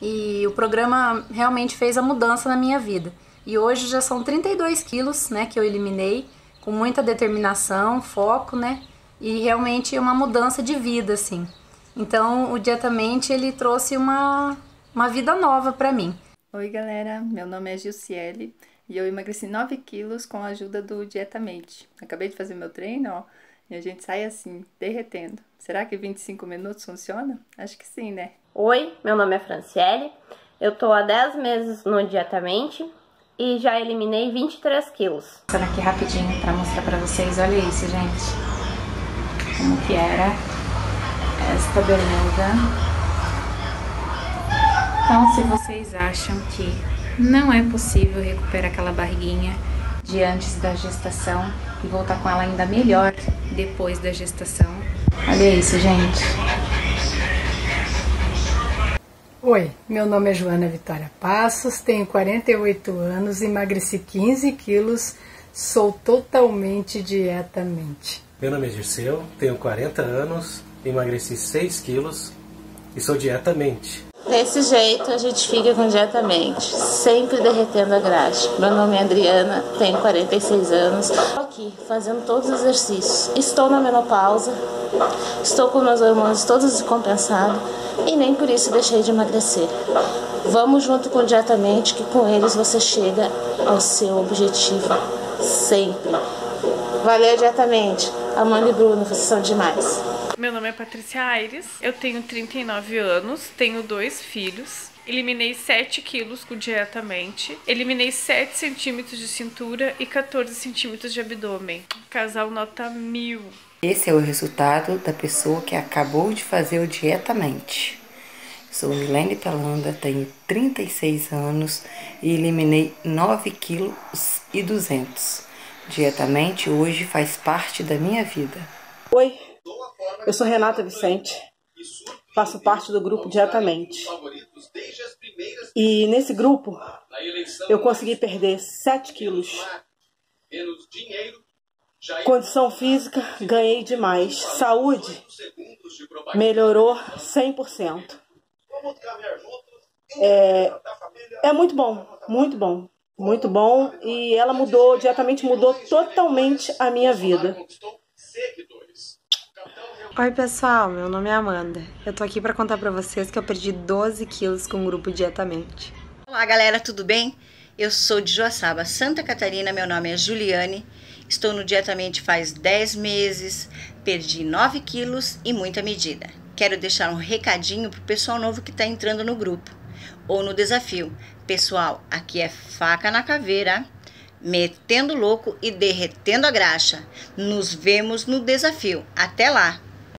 E o programa realmente fez a mudança na minha vida. E hoje já são 32 quilos, né, que eu eliminei com muita determinação, foco, né? E realmente uma mudança de vida, assim. Então, o Dietamente, ele trouxe uma, uma vida nova para mim. Oi, galera. Meu nome é Gilciele e eu emagreci 9 quilos com a ajuda do Dietamente. Acabei de fazer meu treino, ó, e a gente sai assim, derretendo. Será que 25 minutos funciona? Acho que sim, né? Oi, meu nome é Franciele. Eu tô há 10 meses no Dietamente e já eliminei 23 quilos. Passando aqui rapidinho para mostrar para vocês, olha isso, gente. Como que era esta bermuda. Então, se vocês acham que não é possível recuperar aquela barriguinha de antes da gestação e voltar com ela ainda melhor depois da gestação, olha isso, gente. Oi, meu nome é Joana Vitória Passos, tenho 48 anos, emagreci 15 quilos, sou totalmente dietamente. Meu nome é Dirceu, tenho 40 anos, emagreci 6 quilos e sou dietamente. Desse jeito a gente fica com dietamente, sempre derretendo a graxa. Meu nome é Adriana, tenho 46 anos. Estou aqui fazendo todos os exercícios. Estou na menopausa, estou com meus hormônios todos descompensados e nem por isso deixei de emagrecer. Vamos junto com Dietamente, que com eles você chega ao seu objetivo sempre. Valeu, Dietamente. Amanda e Bruno, vocês são demais. Meu nome é Patrícia Aires, eu tenho 39 anos, tenho dois filhos. Eliminei 7 quilos com dietamente. Eliminei 7 centímetros de cintura e 14 centímetros de abdômen. Casal nota mil. Esse é o resultado da pessoa que acabou de fazer o dietamente. Sou Milene Pelanda, tenho 36 anos e eliminei 9 quilos e 200. Dietamente hoje faz parte da minha vida. Oi, eu sou Renata Vicente, faço parte do grupo Dietamente. E nesse grupo eu consegui perder 7 quilos. Condição física, ganhei demais. Saúde, melhorou 100%. É, é muito bom, muito bom, muito bom. E ela mudou, diretamente mudou totalmente a minha vida. Oi pessoal, meu nome é Amanda. Eu tô aqui para contar para vocês que eu perdi 12 quilos com o grupo Dietamente. Olá galera, tudo bem? Eu sou de Joaçaba, Santa Catarina, meu nome é Juliane. Estou no Dietamente faz 10 meses, perdi 9 quilos e muita medida. Quero deixar um recadinho pro pessoal novo que está entrando no grupo ou no desafio. Pessoal, aqui é faca na caveira, metendo louco e derretendo a graxa. Nos vemos no desafio. Até lá!